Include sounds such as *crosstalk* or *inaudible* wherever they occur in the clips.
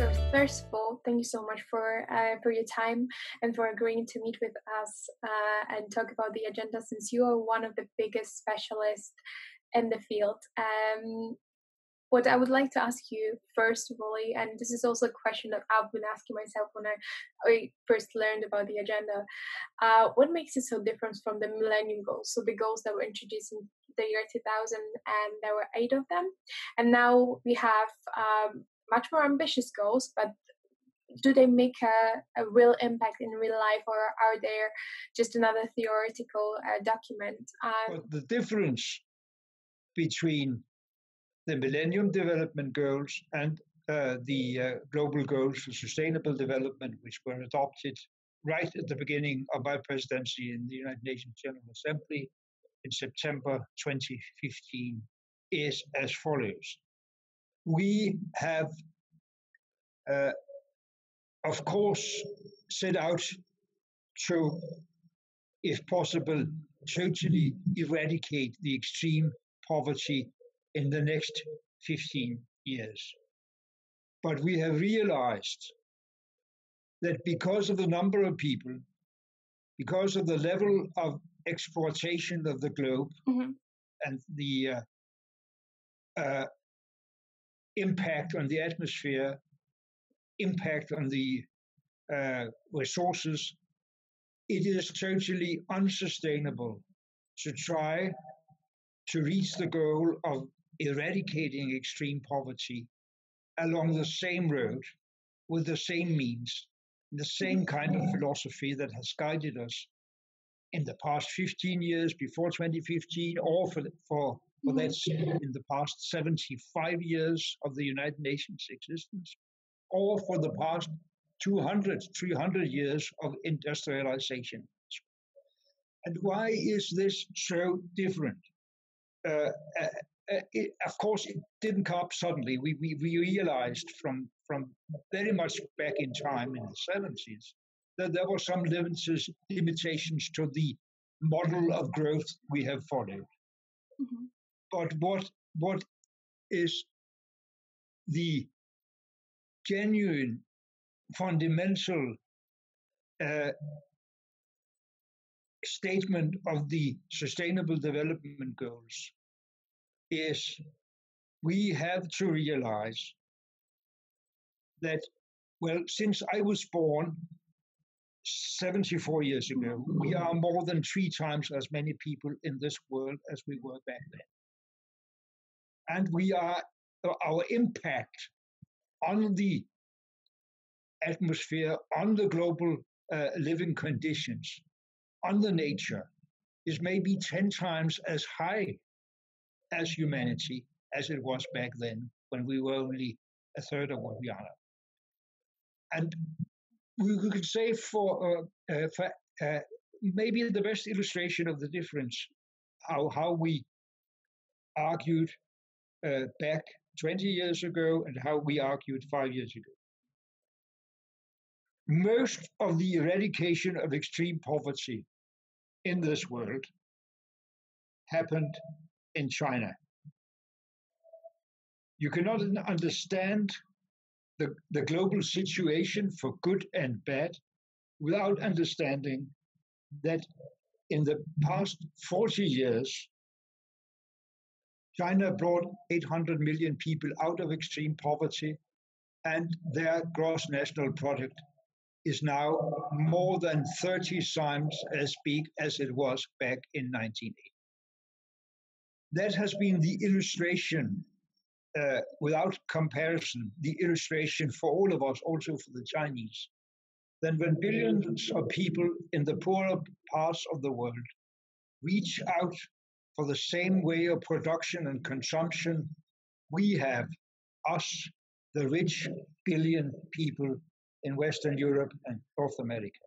So first of all, thank you so much for uh, for your time and for agreeing to meet with us uh, and talk about the agenda. Since you are one of the biggest specialists in the field, um, what I would like to ask you first of all, and this is also a question that I've been asking myself when I, first learned about the agenda, uh, what makes it so different from the Millennium Goals? So the goals that were introduced in the year 2000, and there were eight of them, and now we have um, much more ambitious goals, but do they make a, a real impact in real life or are they just another theoretical uh, document um, the difference between the Millennium Development Goals and uh, the uh, Global Goals for Sustainable Development, which were adopted right at the beginning of my presidency in the United Nations General Assembly in September 2015, is as follows. We have, uh, of course, set out to, if possible, totally eradicate the extreme poverty in the next 15 years. But we have realized that because of the number of people, because of the level of exploitation of the globe mm-hmm. and the uh, uh, impact on the atmosphere, impact on the uh, resources, it is totally unsustainable to try to reach the goal of eradicating extreme poverty along the same road with the same means, the same kind of philosophy that has guided us in the past 15 years before 2015, or for, for, for that in the past 75 years of the United Nations existence, or for the past 200, 300 years of industrialization. And why is this so different? Uh, uh uh, it, of course, it didn't come up suddenly. We, we, we realized from, from very much back in time in the 70s that there were some limits, limitations to the model of growth we have followed. Mm-hmm. But what, what is the genuine, fundamental uh, statement of the Sustainable Development Goals is we have to realize that, well, since I was born 74 years ago, we are more than three times as many people in this world as we were back then. And we are, our impact on the atmosphere, on the global uh, living conditions, on the nature, is maybe 10 times as high as humanity as it was back then when we were only a third of what we are now. And we, could say for, uh, uh, for uh, maybe the best illustration of the difference, how, how we argued uh, back 20 years ago and how we argued five years ago. Most of the eradication of extreme poverty in this world happened in China. You cannot understand the, the global situation for good and bad without understanding that in the past 40 years, China brought 800 million people out of extreme poverty, and their gross national product is now more than 30 times as big as it was back in 1980 that has been the illustration, uh, without comparison, the illustration for all of us, also for the Chinese. Then, when billions of people in the poorer parts of the world reach out for the same way of production and consumption we have, us, the rich billion people in Western Europe and North America.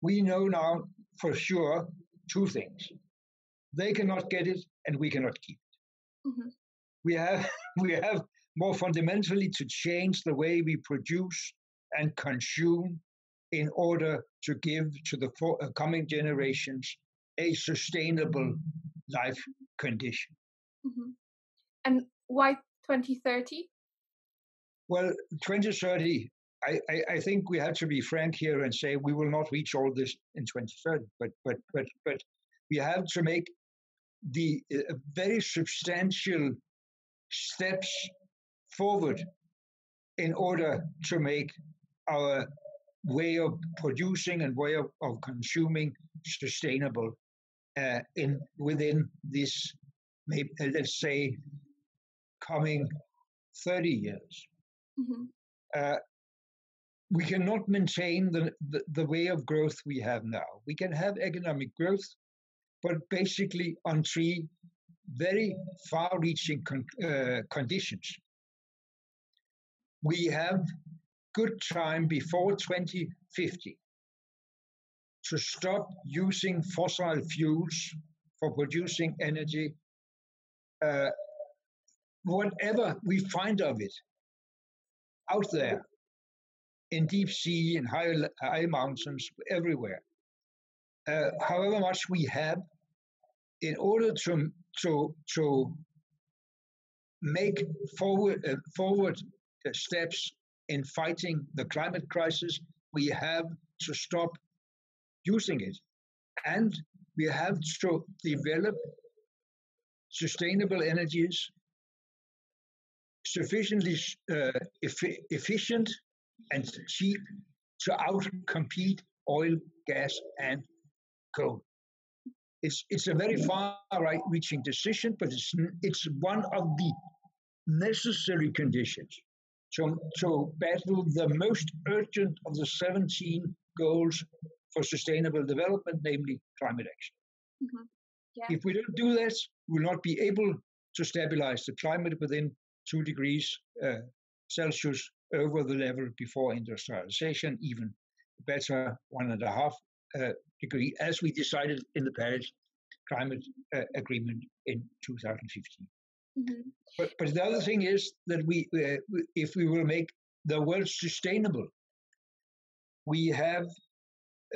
We know now for sure two things. They cannot get it, and we cannot keep it. Mm-hmm. We have *laughs* we have more fundamentally to change the way we produce and consume in order to give to the for, uh, coming generations a sustainable life condition. Mm-hmm. And why 2030? Well, 2030, I, I, I, think we have to be frank here and say we will not reach all this in 2030, but but but but we have to make the uh, very substantial steps forward in order to make our way of producing and way of, of consuming sustainable uh, in within this maybe uh, let's say coming 30 years. Mm-hmm. uh, we cannot maintain the, the, the way of growth we have now. We can have economic growth but basically on three very far reaching con- uh, conditions. We have good time before 2050 to stop using fossil fuels for producing energy, uh, whatever we find of it out there in deep sea and high, high mountains, everywhere. Uh, however much we have, in order to, to, to make forward, uh, forward steps in fighting the climate crisis, we have to stop using it. And we have to develop sustainable energies sufficiently uh, efficient and cheap to outcompete oil, gas, and coal. It's, it's a very far right reaching decision, but it's, it's one of the necessary conditions to, to battle the most urgent of the 17 goals for sustainable development, namely climate action. Mm-hmm. Yeah. If we don't do that, we'll not be able to stabilize the climate within two degrees uh, Celsius over the level before industrialization, even better one and a half uh, degree, as we decided in the Paris Climate uh, Agreement in 2015. Mm-hmm. But, but the other thing is that we, uh, if we will make the world sustainable, we have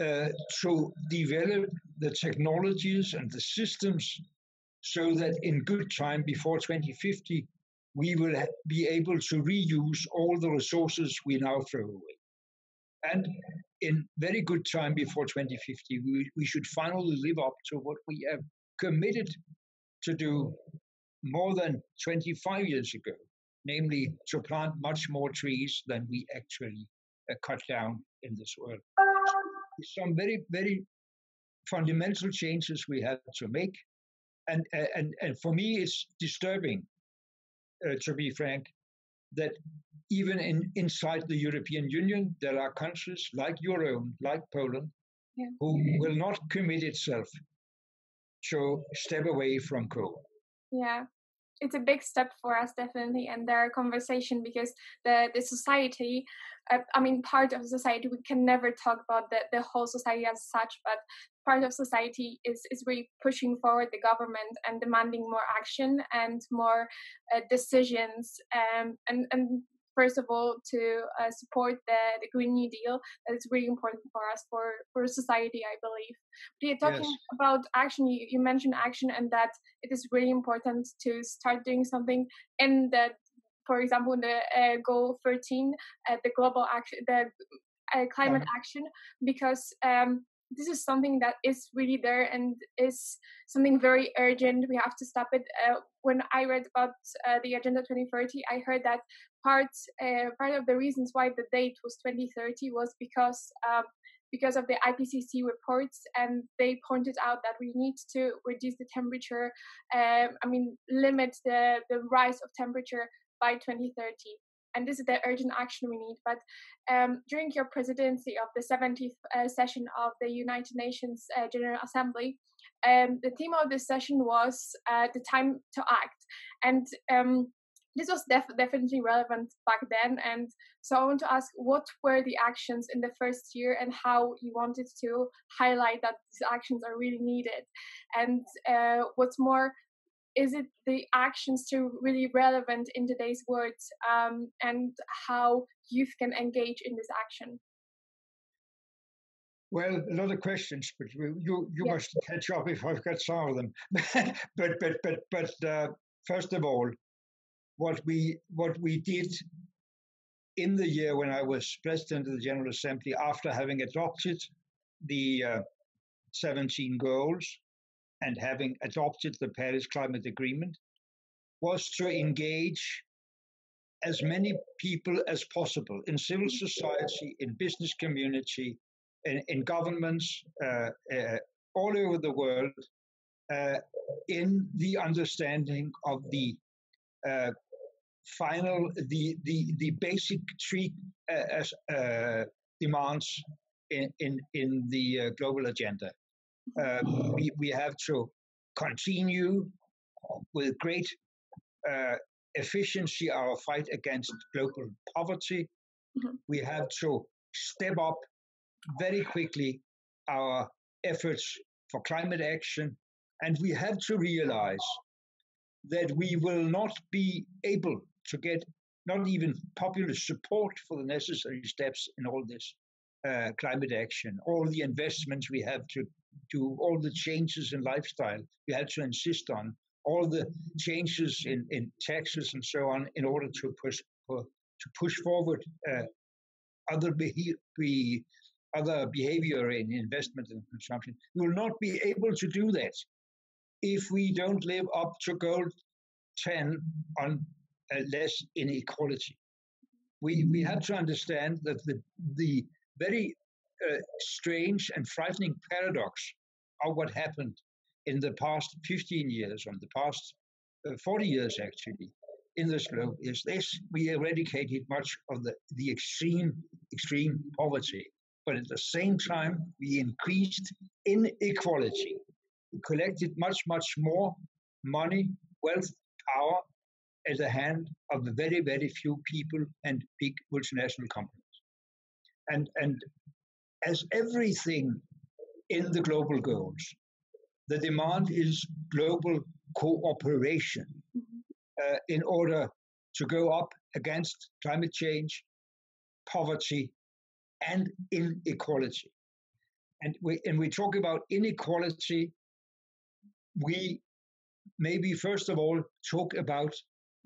uh, to develop the technologies and the systems so that in good time before 2050, we will be able to reuse all the resources we now throw away. And in very good time before 2050, we, we should finally live up to what we have committed to do more than 25 years ago, namely to plant much more trees than we actually uh, cut down in this world. Some very, very fundamental changes we have to make. And, and, and for me, it's disturbing, uh, to be frank, that even in, inside the European Union, there are countries like your own, like Poland, yeah. who will not commit itself to step away from coal yeah it's a big step for us definitely and there are conversation because the the society uh, i mean part of society we can never talk about the, the whole society as such but part of society is is really pushing forward the government and demanding more action and more uh, decisions um, and and first of all to uh, support the, the Green New Deal. That is really important for us for for society, I believe. But yeah, talking yes. about action, you, you mentioned action and that it is really important to start doing something in the, for example, in the uh, goal 13, uh, the global action, the uh, climate yeah. action, because um, this is something that is really there and is something very urgent. We have to stop it. Uh, when I read about uh, the Agenda 2030, I heard that part uh, part of the reasons why the date was 2030 was because um, because of the IPCC reports, and they pointed out that we need to reduce the temperature. Um, I mean, limit the the rise of temperature by 2030 and this is the urgent action we need. But um, during your presidency of the 70th uh, session of the United Nations uh, General Assembly, um, the theme of this session was uh, the time to act, and um, this was def- definitely relevant back then. And so I want to ask, what were the actions in the first year, and how you wanted to highlight that these actions are really needed, and uh, what's more, is it the actions to really relevant in today's world um, and how youth can engage in this action? Well a lot of questions but you you must catch up if i've got some of them. *laughs* But but but but uh, first of all what we what we did in the year when I was president of the General Assembly, after having adopted the uh, 17 goals and having adopted the Paris Climate Agreement, was to engage as many people as possible in civil society, in business community, in, in governments uh, uh, all over the world uh, in the understanding of the uh, final, the, the, the basic three uh, uh, demands in, in, in the global agenda. Um, we, we have to continue with great uh, efficiency our fight against global poverty. Mm-hmm. We have to step up very quickly our efforts for climate action. And we have to realize that we will not be able to get not even popular support for the necessary steps in all this uh, climate action, all the investments we have to do, all the changes in lifestyle we had to insist on, all the changes in, in taxes and so on in order to push to push forward uh, other be, other behavior in investment and consumption. We will not be able to do that if we don't live up to goal 10 on uh, less inequality. We, we have to understand that the, the very strange and frightening paradox of what happened in the past 15 years, or the past uh, 40 years actually, in this globe is this we eradicated much of the, the extreme, extreme poverty. But at the same time, we increased inequality. We collected much, much more money, wealth, power at the hand of the very, very few people and big multinational companies. And, and as everything in the global goals, the demand is global cooperation uh, in order to go up against climate change, poverty, and inequality. And we, and we talk about inequality, we maybe first of all talk about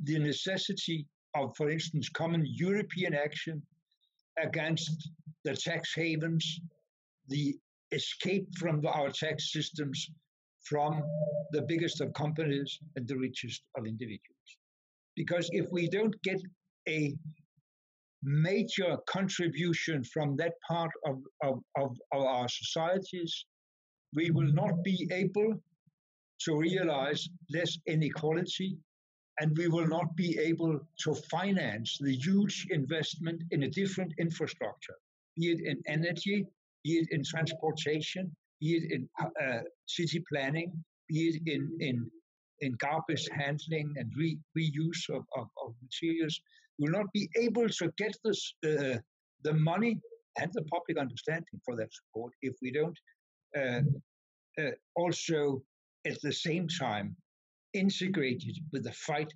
the necessity of, for instance, common European action against the tax havens, the escape from our tax systems from the biggest of companies and the richest of individuals. Because if we don't get a major contribution from that part of, of, of, of our societies, we will not be able to realize less inequality and we will not be able to finance the huge investment in a different infrastructure, be it in energy, be it in transportation, be it in uh, city planning, be it in, in, in garbage handling and re, reuse of, of, of, materials, We will not be able to get this, uh, the money and the public understanding for that support if we don't uh, uh also at the same time integrate it with the fight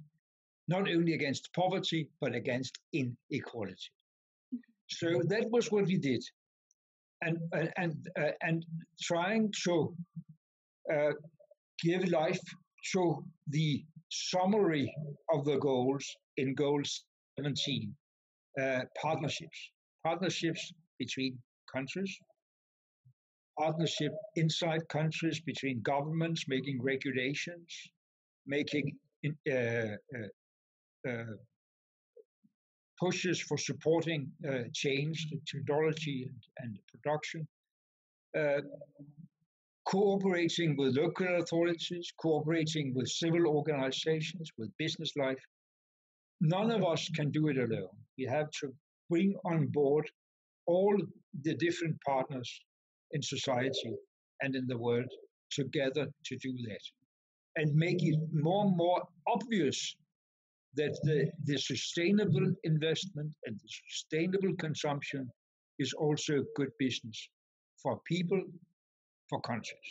not only against poverty but against inequality. So that was what we did. And and uh, and trying to uh, give life to the summary of the goals in goal 17 uh, partnerships. Partnerships between countries. Partnership inside countries between governments making regulations making uh, uh, uh, pushes for supporting change, technology, and, and production, cooperating with local authorities, cooperating with civil organizations, with business life. None of us can do it alone. We have to bring on board all the different partners in society and in the world together to do that and make it more and more obvious that the, the sustainable investment and the sustainable consumption is also good business for people, for countries.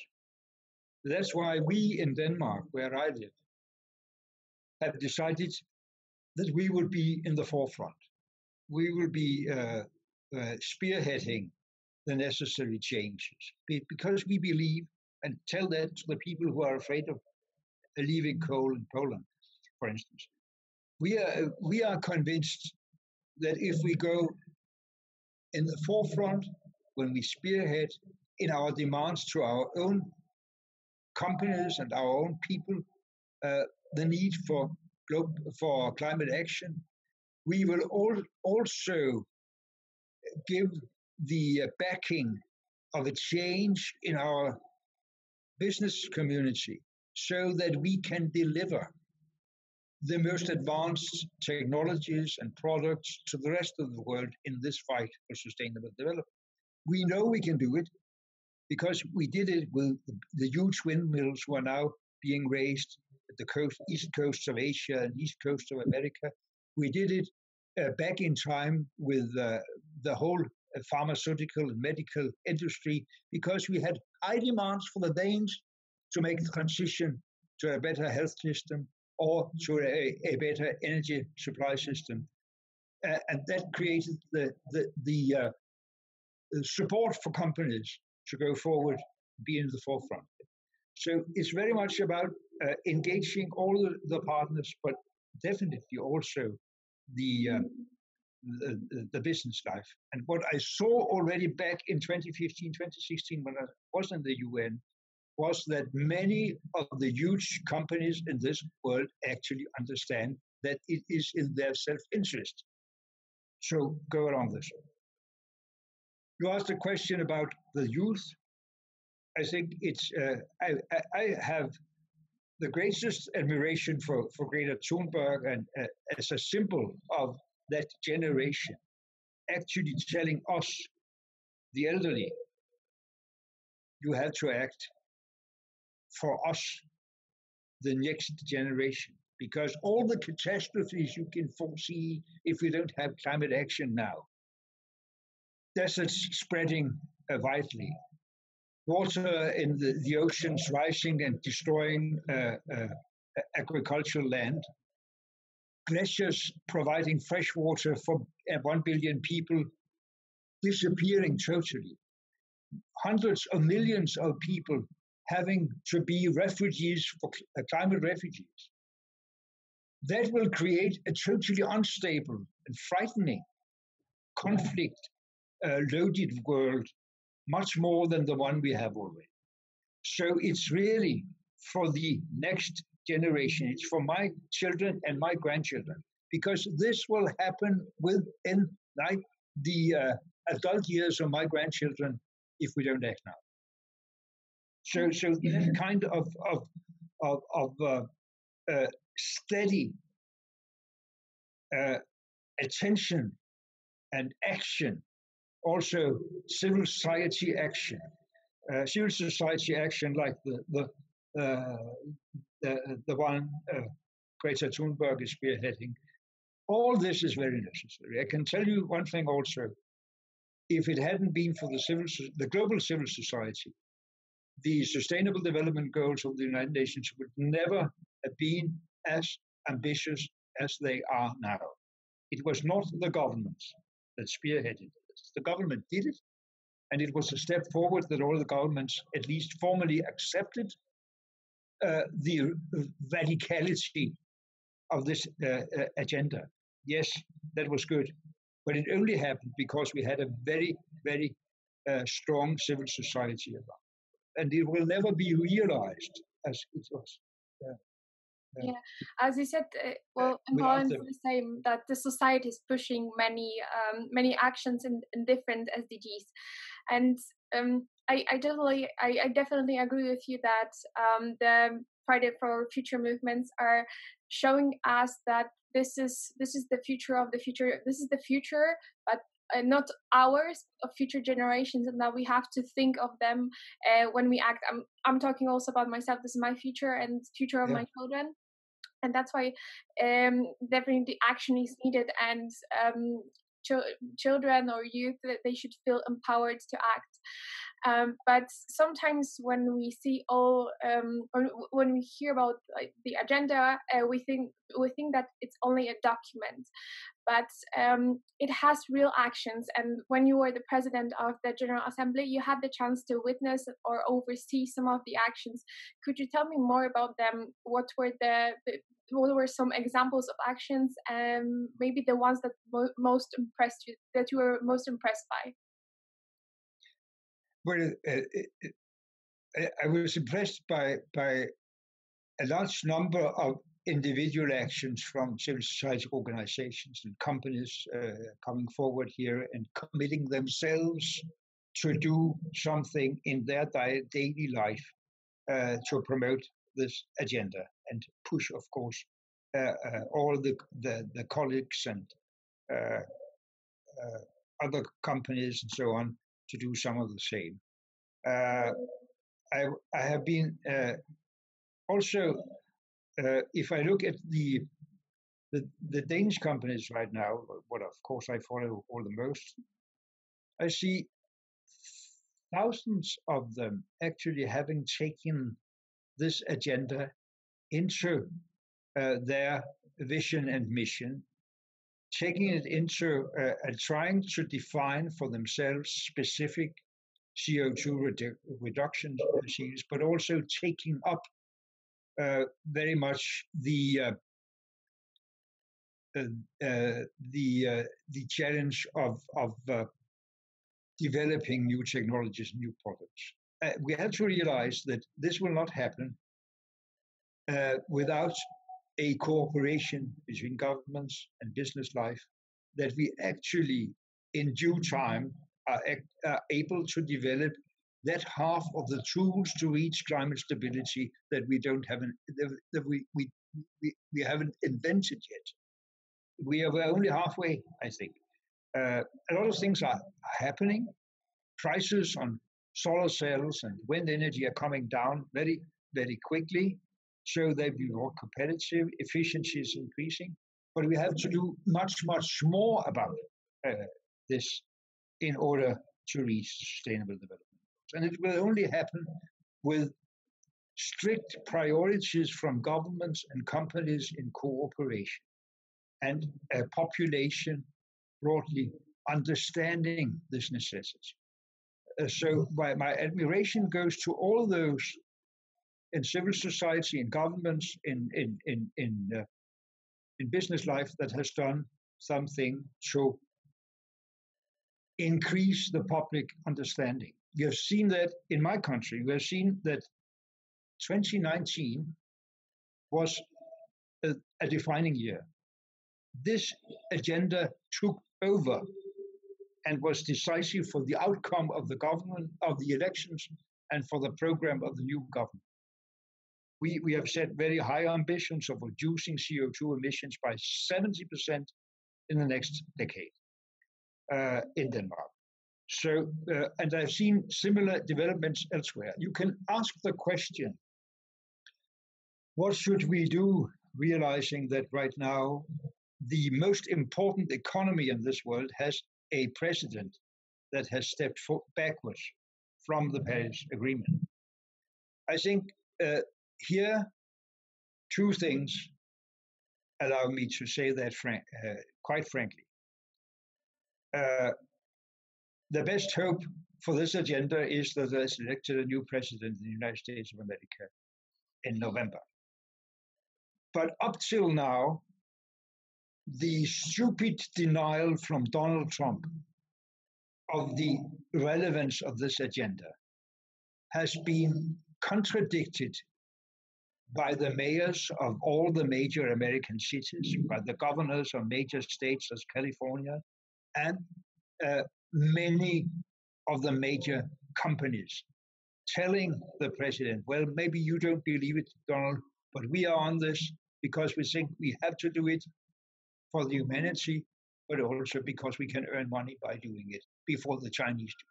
That's why we in Denmark, where I live, have decided that we will be in the forefront. We will be uh, uh, spearheading the necessary changes because we believe and tell that to the people who are afraid of leaving coal in Poland, for instance. We are we are convinced that if we go in the forefront, when we spearhead in our demands to our own companies and our own people, uh, the need for for climate action, we will all also give the backing of a change in our business community so that we can deliver the most advanced technologies and products to the rest of the world in this fight for sustainable development. We know we can do it because we did it with the huge windmills who are now being raised at the coast, east coast of Asia and east coast of America. We did it uh, back in time with uh, the whole uh, pharmaceutical and medical industry because we had high demands for the Danes to make the transition to a better health system or to a, a better energy supply system. Uh, and that created the, the, the, uh, support for companies to go forward, be in the forefront. So it's very much about uh, engaging all the, the, partners, but definitely also the, uh, the, the business life. And what I saw already back in 2015, 2016, when I was in the UN, was that many of the huge companies in this world actually understand that it is in their self-interest. So go along this. You asked a question about the youth. I think it's uh, I, I, have the greatest admiration for, for Greta Thunberg and uh, as a symbol of that generation, actually telling us, the elderly, you have to act for us, the next generation, because all the catastrophes you can foresee if we don't have climate action now. Deserts spreading vitally, water in the, the oceans rising and destroying uh, uh, agricultural land, glaciers providing fresh water for uh, 1 billion people disappearing totally, hundreds of millions of people having to be refugees for uh, climate refugees. That will create a totally unstable and frightening conflict uh, loaded world, much more than the one we have already. So it's really for the next generation, it's for my children and my grandchildren, because this will happen within like the uh, adult years of my grandchildren if we don't act now. So, so the kind of of of, of uh, uh, steady uh, attention and action, also civil society action, uh, civil society action like the the uh, the, the one uh, Greta Thunberg is spearheading. All this is very necessary. I can tell you one thing also. If it hadn't been for the civil, the global civil society, the Sustainable Development Goals of the United Nations would never have been as ambitious as they are now. It was not the governments that spearheaded this. The government did it, and it was a step forward that all the governments at least formally accepted uh, the radicality of this uh, uh, agenda. Yes, that was good, but it only happened because we had a very, very uh, strong civil society around and it will never be realized as it was. Yeah. Yeah. yeah. as you said, uh, well, empowerment is the same that the society is pushing many, um, many actions in, in different SDGs, and um, I, I definitely, I, I, definitely agree with you that um, the Friday for Future movements are showing us that this is this is the future of the future. This is the future, but uh, not ours of future generations and that we have to think of them uh, when we act. I'm i'm talking also about myself. This is my future and future of yeah. my children. And that's why um, definitely action is needed and um, ch- children or youth they should feel empowered to act. Um, but sometimes when we see all um, when we hear about like, the agenda uh, we think we think that it's only a document but um, it has real actions. And when you were the president of the General Assembly, you had the chance to witness or oversee some of the actions. Could you tell me more about them? What were the, what were some examples of actions and maybe the ones that mo- most impressed you that you were most impressed by well uh, I was impressed by by a large number of individual actions from civil society organizations and companies uh, coming forward here and committing themselves to do something in their di- daily life uh, to promote this agenda and push, of course, uh, uh all the, the, the, colleagues and uh, uh, other companies and so on to do some of the same. I, I have been also uh, if I look at the, the the Danish companies right now, what of course I follow all the most, I see thousands of them actually having taken this agenda into uh, their vision and mission, taking it into uh, and trying to define for themselves specific CO2 redu- reduction policies, but also taking up Uh, very much the uh, uh, uh the uh, the challenge of of developing new technologies, new products. we have to realize that this will not happen without a cooperation between governments and business life that we actually in due time are, are, able to develop that half of the tools to reach climate stability that we don't have that we, we, we, we haven't invented yet. We are only halfway, I think. Uh, a lot of things are happening. Prices on solar cells and wind energy are coming down very, very quickly, so they'll be more competitive. Efficiency is increasing, but we have to do much, much more about uh, this in order to reach sustainable development. And it will only happen with strict priorities from governments and companies in cooperation and a population broadly understanding this necessity. Uh, so my, my admiration goes to all those in civil society, in governments, in in in in, uh, in business life that has done something to increase the public understanding we have seen that in my country. We have seen that 2019 was a, a defining year. This agenda took over and was decisive for the outcome of the government of the elections and for the program of the new government. We, we have set very high ambitions of reducing CO2 emissions by 70% in the next decade uh, in Denmark. So, uh, and I've seen similar developments elsewhere. You can ask the question what should we do, realizing that right now the most important economy in this world has a president that has stepped backwards from the Paris Agreement? I think uh, here, two things allow me to say that frank, uh, quite frankly. Uh, the best hope for this agenda is that there's elected a new president in the United States of America in November. But up till now, the stupid denial from Donald Trump of the relevance of this agenda has been contradicted by the mayors of all the major American cities, by the governors of major states as California, and uh, many of the major companies telling the president, well, maybe you don't believe it, Donald, but we are on this because we think we have to do it for the humanity, but also because we can earn money by doing it before the Chinese do.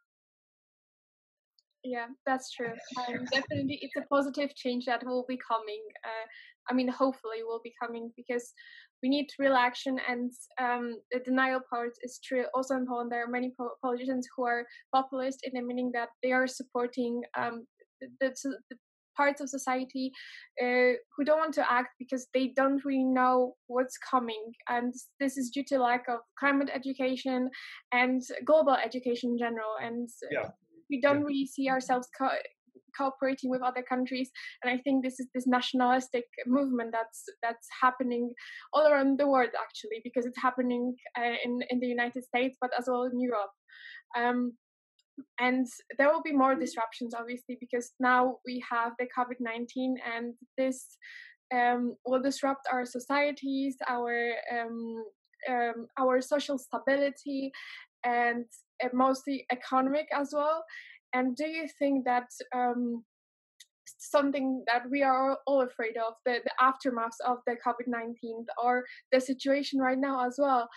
Yeah, that's true. *laughs* Um, definitely, it's a positive change that will be coming. Uh, I mean, hopefully, will be coming because we need real action and um, the denial part is true also in poland there are many po- politicians who are populist in the meaning that they are supporting um, the, the, parts of society uh, who don't want to act because they don't really know what's coming and this is due to lack of climate education and global education in general and yeah. we don't yeah. really see ourselves co- cooperating with other countries. And i think this is this nationalistic movement that's that's happening all around the world actually because it's happening uh, in in the united states but as well in europe. Um, and there will be more disruptions obviously because now we have the covid-19 and this um, will disrupt our societies our um, um, our social stability and uh, mostly economic as well and do you think that um, something that we are all afraid of the, the aftermath of the covid-19 or the situation right now as well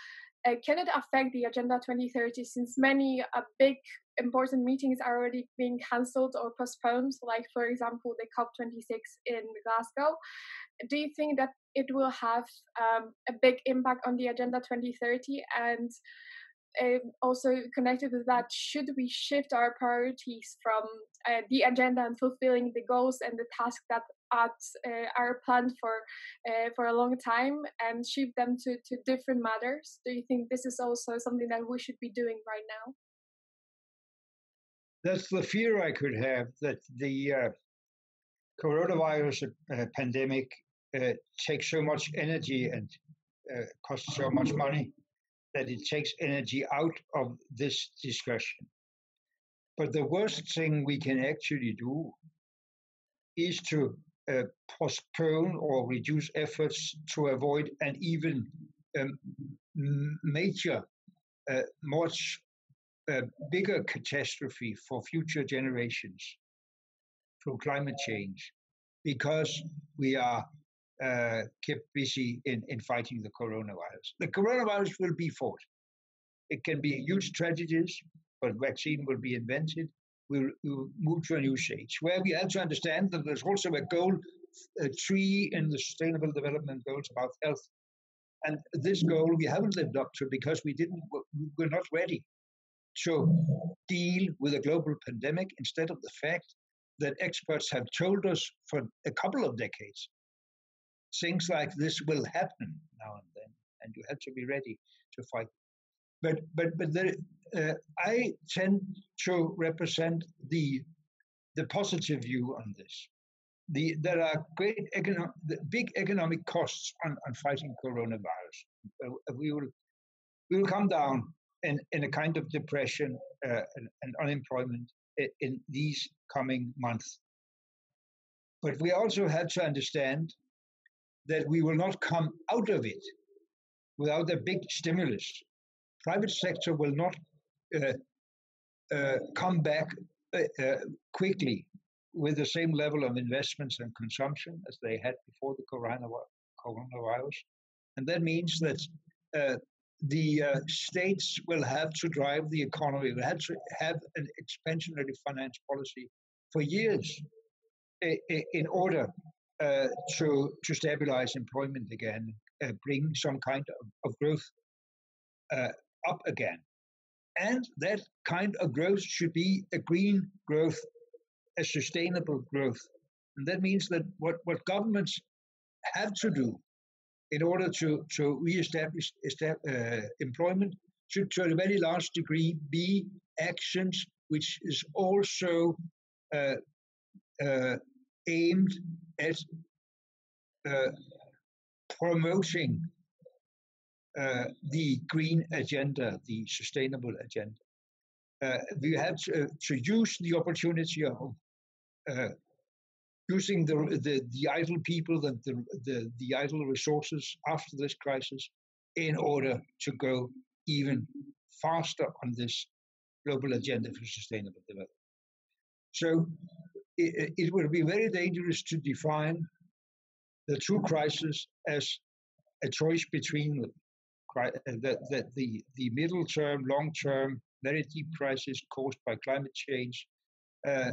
uh, can it affect the agenda 2030 since many uh, big important meetings are already being cancelled or postponed like for example the cop26 in glasgow? Do you think that it will have um, a big impact on the agenda 2030 and uh, also connected with that, should we shift our priorities from uh, the agenda and fulfilling the goals and the tasks that at, uh, are planned for uh, for a long time and shift them to, to different matters? Do you think this is also something that we should be doing right now? That's the fear I could have that the uh, coronavirus uh, pandemic takes so much energy and costs so much money that it takes energy out of this discussion. But the worst thing we can actually do is to uh, postpone or reduce efforts to avoid an even um, major, uh, much uh, bigger catastrophe for future generations through climate change because we are uh, kept busy in, in fighting the coronavirus. The coronavirus will be fought. It can be a huge tragedies, but vaccine will be invented. We'll, we'll move to a new stage where we have to understand that there's also a goal, a tree in the Sustainable Development Goals about health. And this goal we haven't lived up to because we didn't, we're not ready to deal with a global pandemic instead of the fact that experts have told us for a couple of decades things like this will happen now and then, and you have to be ready to fight. But but but there, uh, I tend to represent the the positive view on this. The, there are great economic, big economic costs on, on fighting coronavirus. Uh, we will we will come down in, in a kind of depression uh, and, and, unemployment in, in these coming months. But we also have to understand that we will not come out of it without a big stimulus. Private sector will not uh, uh, come back uh, uh quickly with the same level of investments and consumption as they had before the coronavirus. And that means that uh, the uh, states will have to drive the economy, will have to have an expansionary finance policy for years in order uh, to to stabilize employment again, uh, bring some kind of, of growth uh, up again, and that kind of growth should be a green growth, a sustainable growth, and that means that what what governments have to do in order to to reestablish uh, employment should to a very large degree be actions which is also uh, uh, aimed at uh, promoting uh, the green agenda, the sustainable agenda. Uh, we have to, to, use the opportunity of uh, using the, the, the idle people, the, the, the idle resources after this crisis in order to go even faster on this global agenda for sustainable development. So it, it will be very dangerous to define the true crisis as a choice between the, the, the, the, the middle term, long term, very deep crisis caused by climate change. Uh,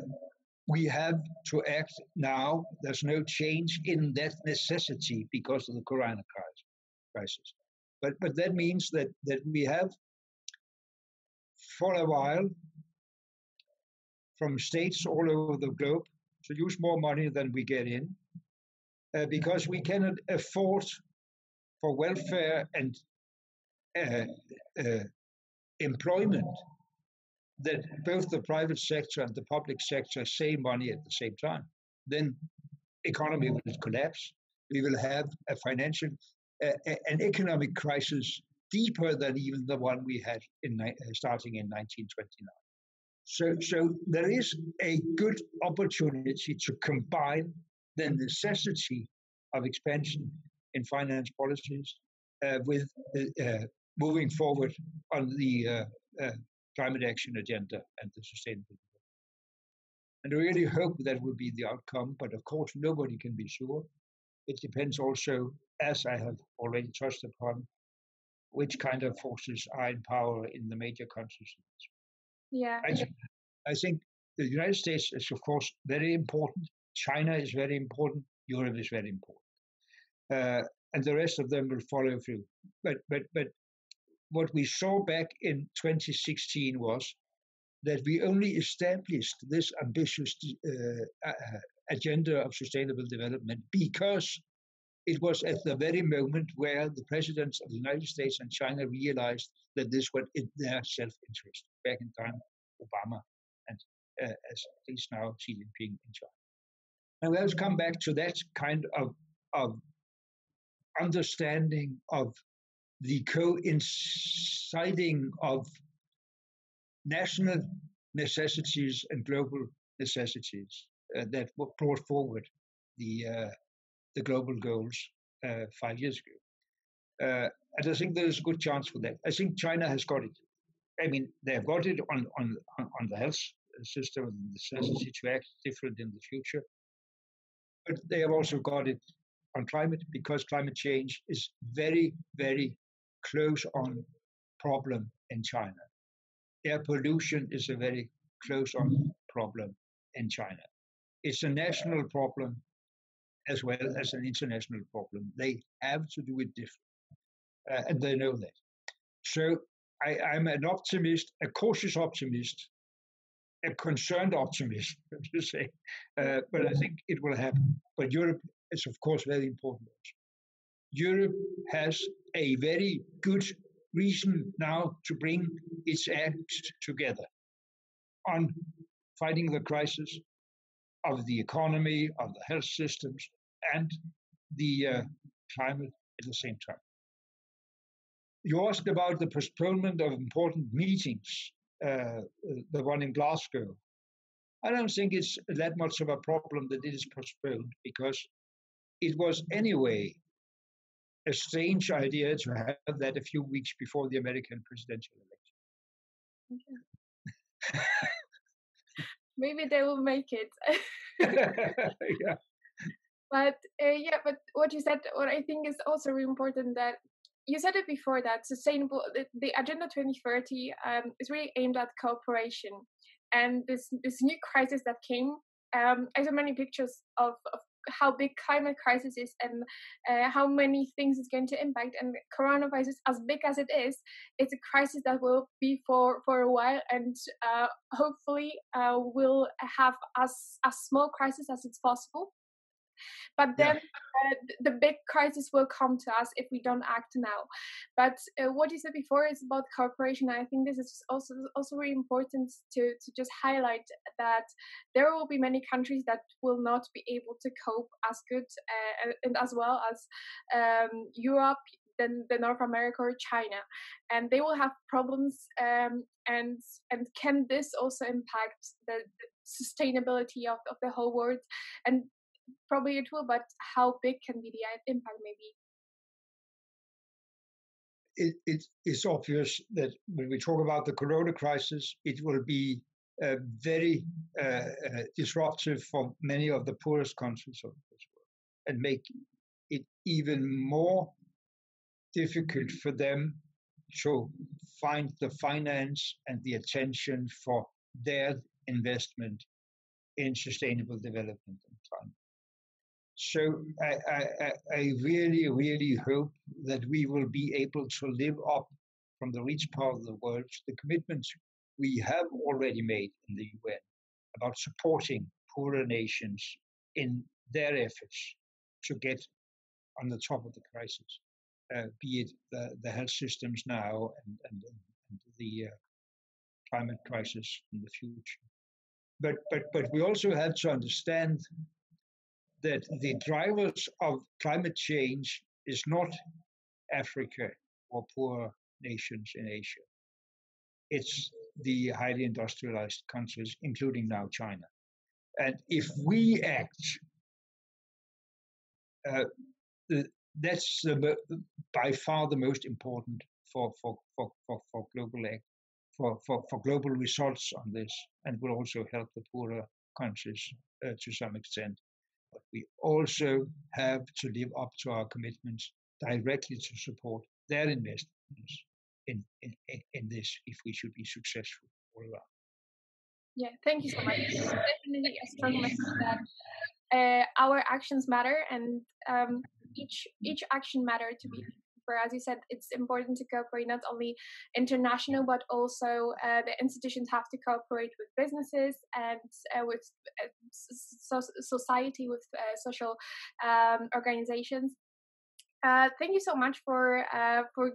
we have to act now. There's no change in that necessity because of the corona crisis. But, but that means that, that we have, for a while, from states all over the globe to use more money than we get in uh, because we cannot afford for welfare and uh, uh, employment that both the private sector and the public sector save money at the same time. Then economy will collapse. We will have a financial, an economic crisis deeper than even the one we had in uh, starting in 1929. So, so there is a good opportunity to combine the necessity of expansion in finance policies uh, with uh, uh moving forward on the uh, uh, climate action agenda and the sustainability. and I really hope that will be the outcome, but of course, nobody can be sure. It depends also, as I have already touched upon, which kind of forces are in power in the major countries. Yeah. I, I think the United States is, of course, very important. China is very important. Europe is very important. Uh, and the rest of them will follow through. But, but, but what we saw back in 2016 was that we only established this ambitious uh, agenda of sustainable development because it was at the very moment where the presidents of the United States and China realized that this was in their self-interest. Back in time, Obama and uh, as at least now Xi Jinping in China. And let's come back to that kind of of understanding of the coinciding of national necessities and global necessities uh, that brought forward the uh, the global goals uh, five years ago. Uh, and I think there's a good chance for that. I think China has got it. I mean, they have got it on on on the health system and the necessity to act different in the future. But they have also got it on climate because climate change is very, very close on problem in China air pollution is a very close on problem in China. It's a national problem as well as an international problem. They have to do it different, uh, and they know that. So I, I'm an optimist, a cautious optimist, a concerned optimist, *laughs* to say, uh, but I think it will happen. But Europe is, of course, very important. Europe has a very good reason now to bring its acts together on fighting the crisis of the economy, of the health systems, and the uh, climate at the same time. You asked about the postponement of important meetings, uh, the one in Glasgow. I don't think it's that much of a problem that it is postponed because it was anyway a strange idea to have that a few weeks before the American presidential election. Okay. *laughs* Maybe they will make it. *laughs* *laughs* yeah. But uh, yeah, but what you said, what I think is also really important that you said it before that sustainable, the, the Agenda 2030 um, is really aimed at cooperation, and this this new crisis that came. Um, I saw many pictures of, of how big climate crisis is and uh, how many things it's going to impact and coronavirus as big as it is it's a crisis that will be for for a while and uh, hopefully uh, will have as as small crisis as it's possible but then yeah. uh, the big crisis will come to us if we don't act now. But uh, what you said before is about cooperation. I think this is also also really important to to just highlight that there will be many countries that will not be able to cope as good uh, and as well as um, Europe, than the North America or China, and they will have problems. Um, and and can this also impact the, the sustainability of, of the whole world? And probably it will, but how big can be the impact maybe? It, it, it's obvious that when we talk about the corona crisis, it will be uh, very uh, disruptive for many of the poorest countries of this world and make it even more difficult for them to find the finance and the attention for their investment in sustainable development. So I, I, I really, really hope that we will be able to live up from the rich part of the world to the commitments we have already made in the UN about supporting poorer nations in their efforts to get on the top of the crisis, uh, be it the, the health systems now and, and, and the uh, climate crisis in the future. But, but, but we also have to understand that the drivers of climate change is not Africa or poor nations in Asia. It's the highly industrialized countries, including now China. And if we act, uh, that's by far the most important for, for, for, for, for global act, for, for, for global results on this, and will also help the poorer countries uh, to some extent. But we also have to live up to our commitments directly to support their investments in, in, in this if we should be successful all around. Yeah, thank you so much. It's definitely a strong message that uh, our actions matter and um, each each action matter to be for as you said it's important to cooperate not only international but also uh, the institutions have to cooperate with businesses and uh, with uh, so society with uh, social um, organizations. Uh, thank you so much for uh, for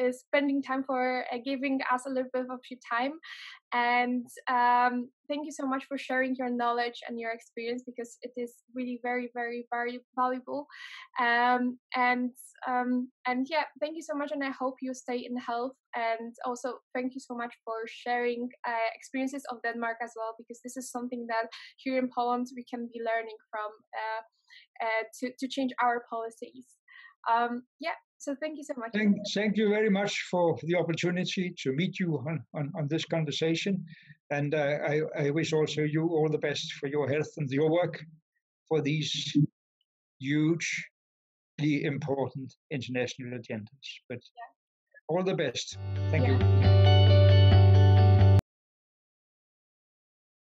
uh, spending time for uh, giving us a little bit of your time. And um, thank you so much for sharing your knowledge and your experience because it is really very very very valuable um, and um, and yeah thank you so much and i hope you stay in health and also thank you so much for sharing uh, experiences of denmark as well because this is something that here in poland we can be learning from uh, uh, to, to change our policies um, yeah, so thank you so much. Thank, thank you very much for the opportunity to meet you on, on, on this conversation. And uh, I, I wish also you all the best for your health and your work for these hugely important international agendas. But yeah. all the best. Thank yeah. you.